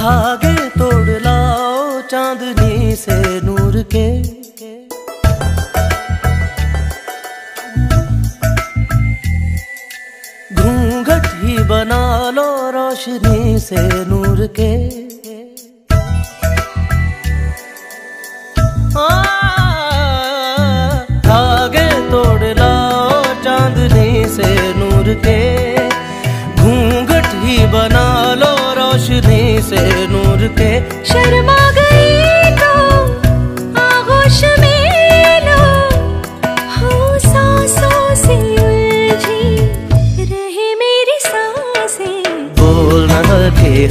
धागे तोड़ लाओ चांदनी से नूर के। घूंघट ही बना लो रोशनी से नूर के। नूर के शर्मा गई तो आगोश में लो हो सांसों से उलझी, रहे मेरी साँसें। बोल न सके